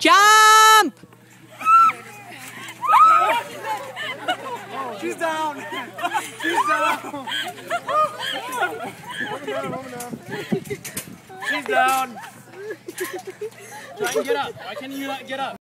Jump! She's down. She's down. She's down. Try and get up. Why can't you get up?